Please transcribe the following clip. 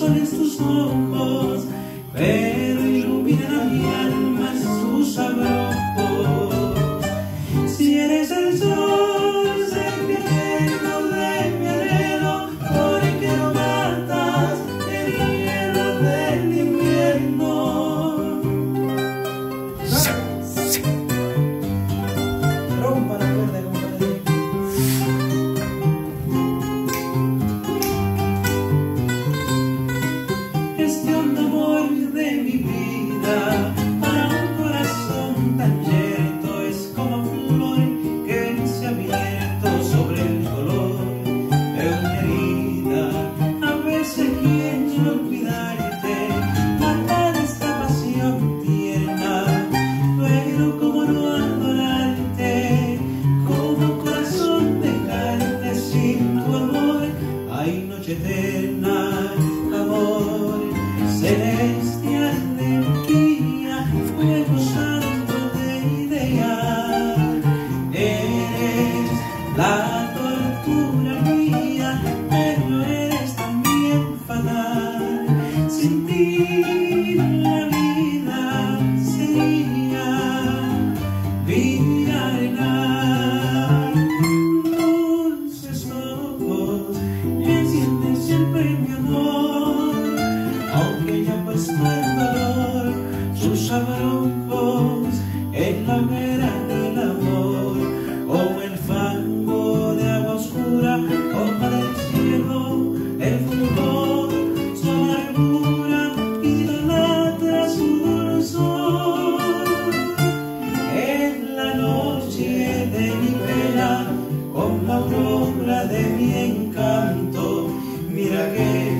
soles tus ojos, pero ilumina mi alma su sabor. eterna labor celestial energía fuego santo de idea. Eres la tortura mía pero eres también fatal. Sentir la vida de mi encanto, mira que